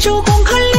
手共看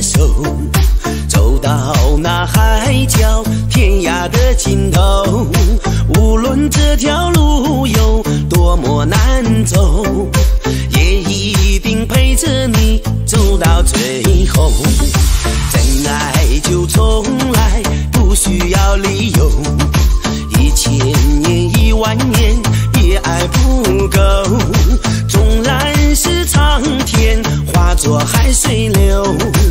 手走到那海角天涯的尽头无论这条路有多么难走也一定陪着你走到最后。真爱就从来不需要理由一千年一万年也爱不够纵然是苍天化作海水流。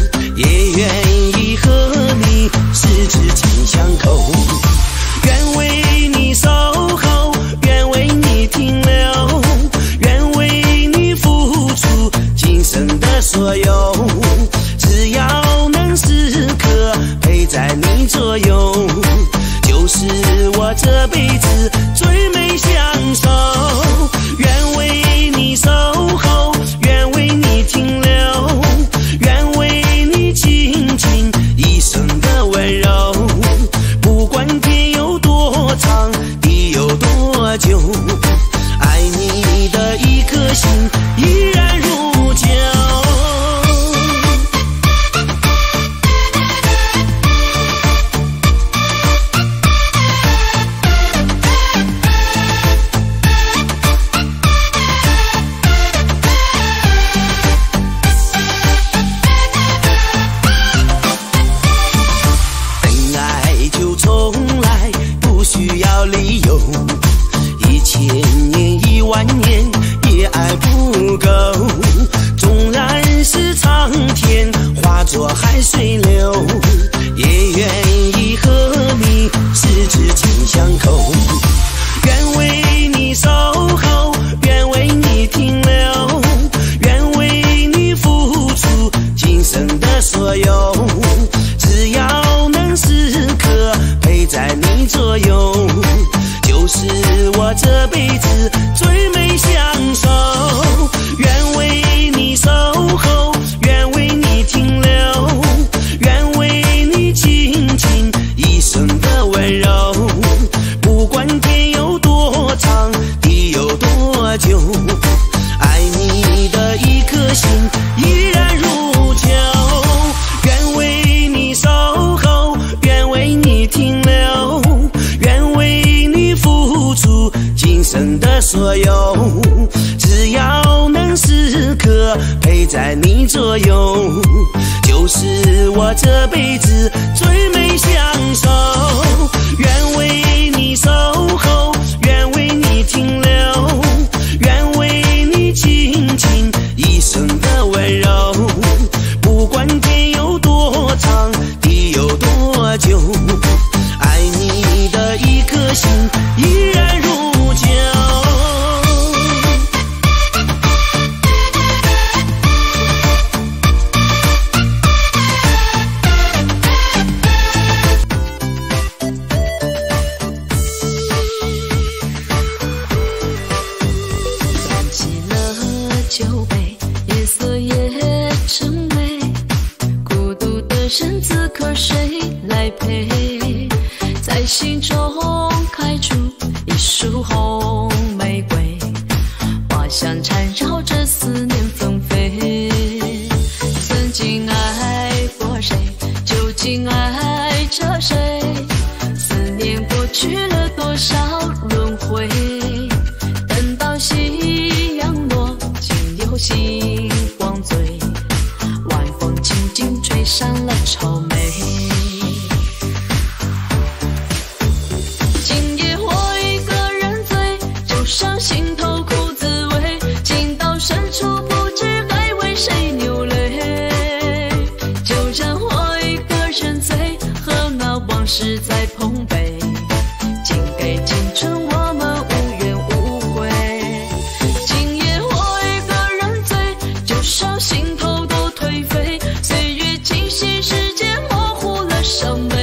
love.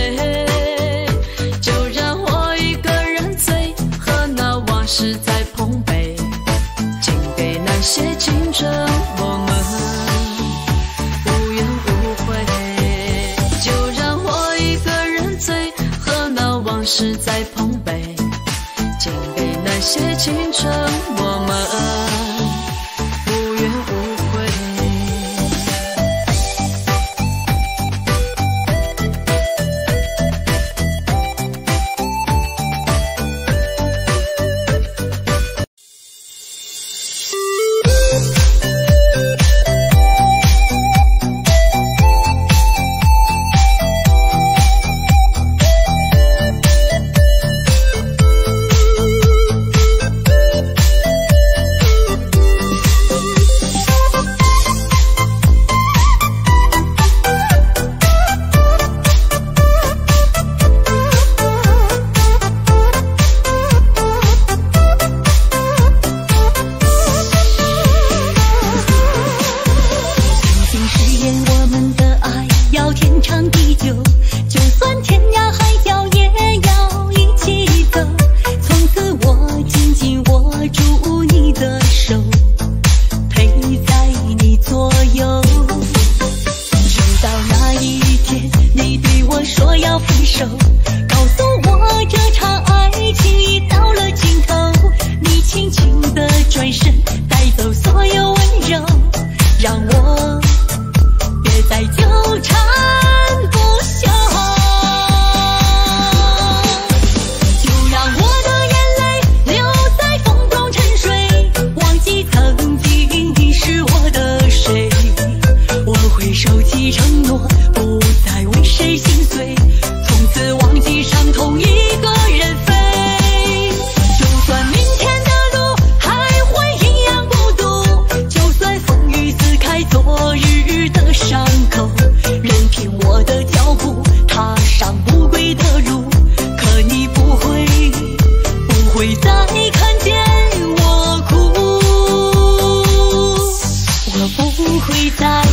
不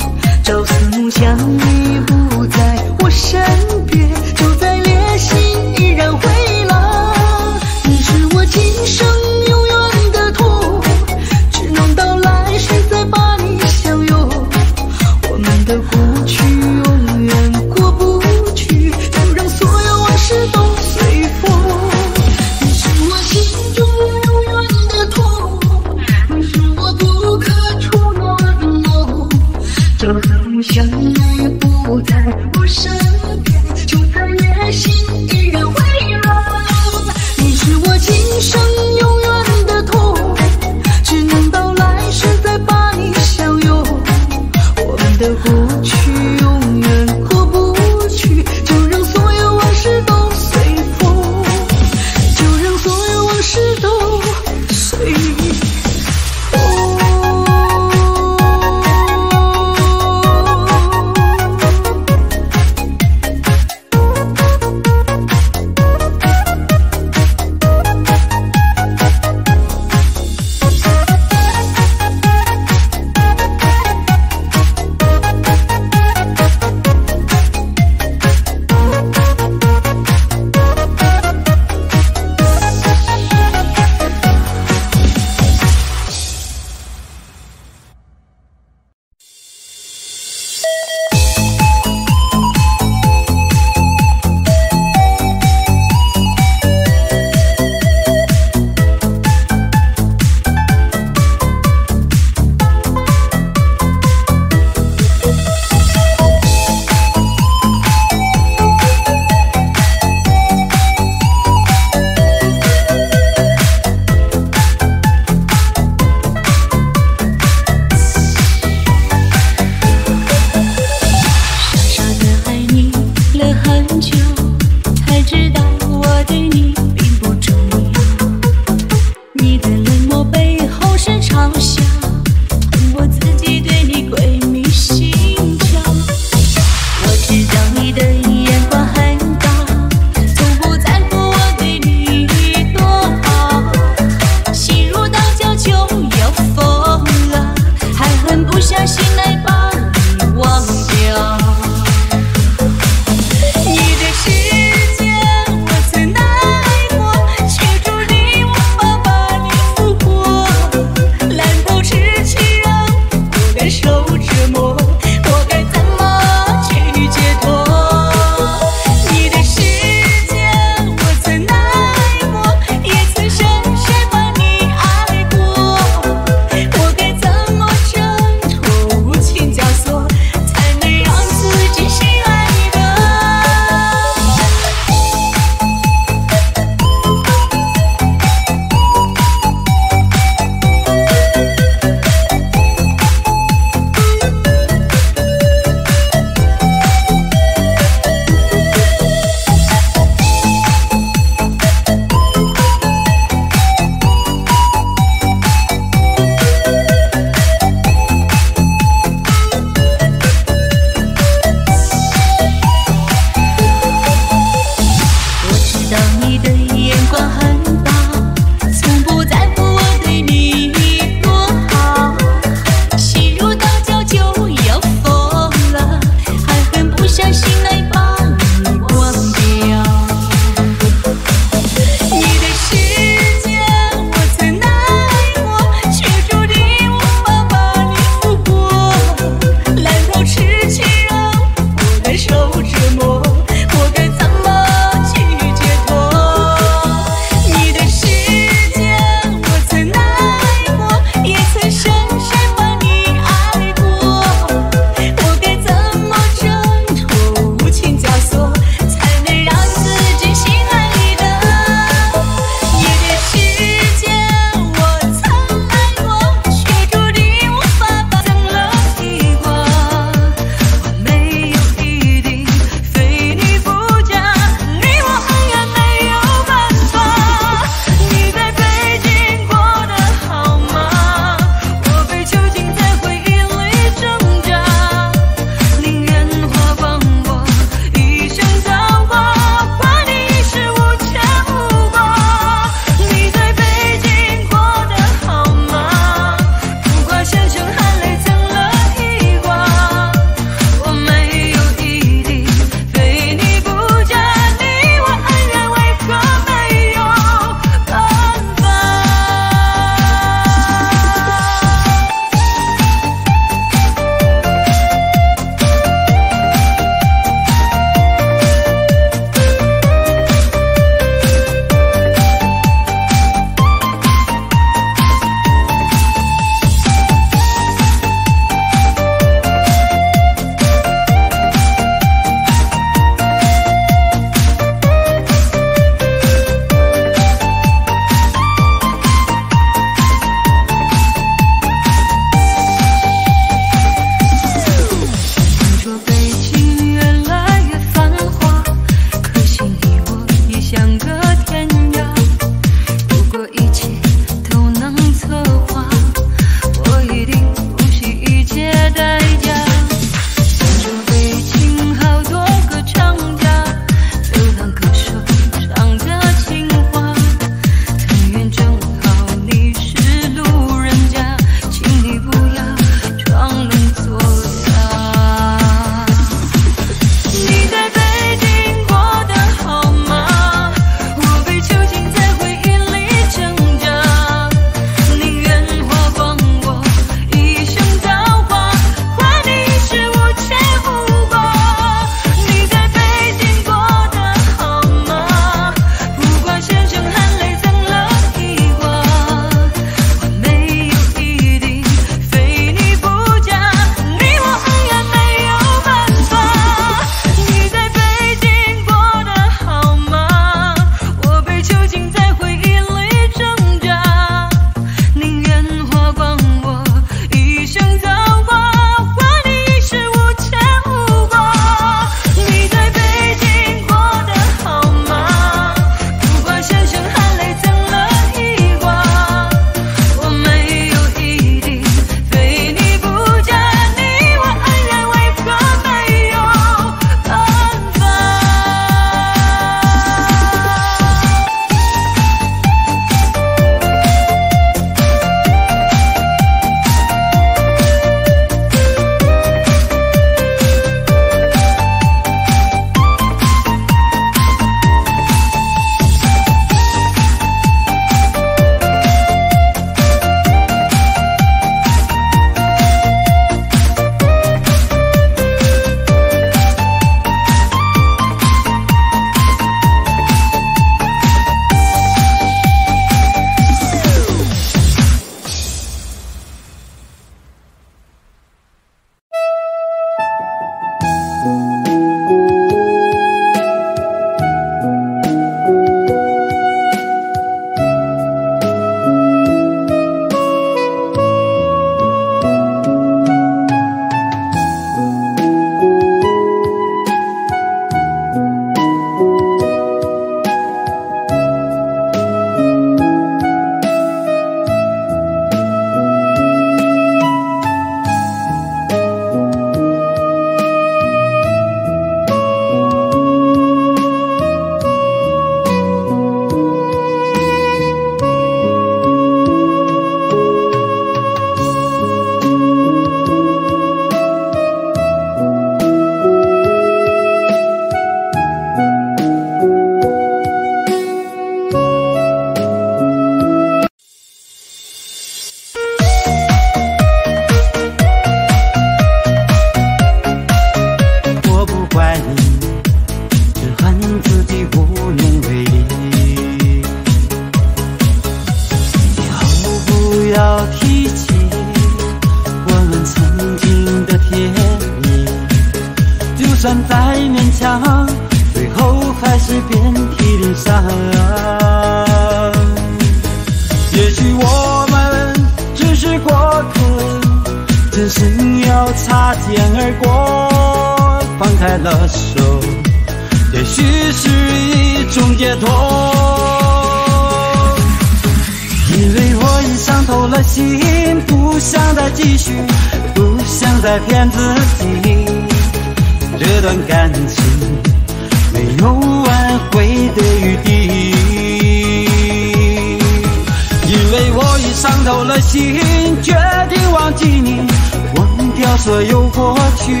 所有过去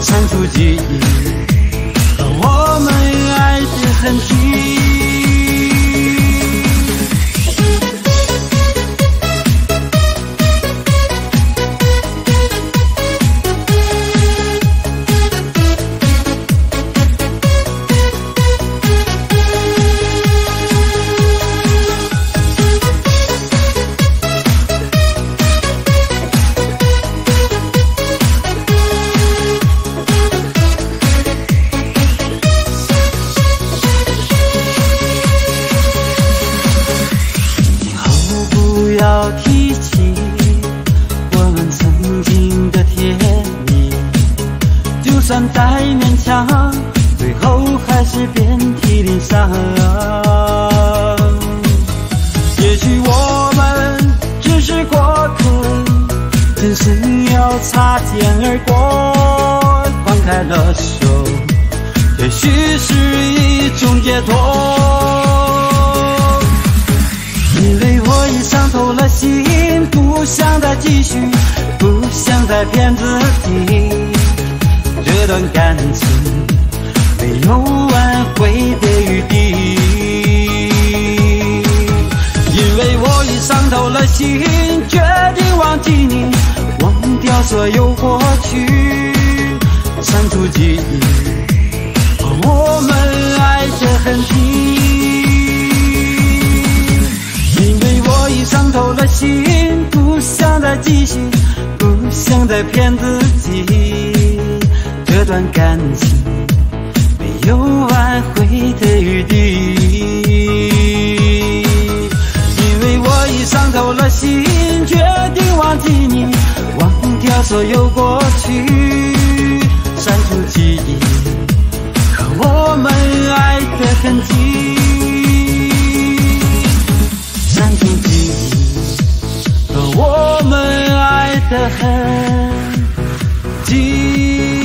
删除记忆。和我们爱的痕迹不想再骗自己。这段感情没有挽回的余地。因为我已伤透了心，决定忘记你，忘掉所有过去，删除记忆和我们爱的痕迹。已伤透了心，不想再继续，不想再骗自己。这段感情没有挽回的余地。因为我已伤透了心，决定忘记你，忘掉所有过去，删除记忆和我们爱的痕迹。我们爱得很近。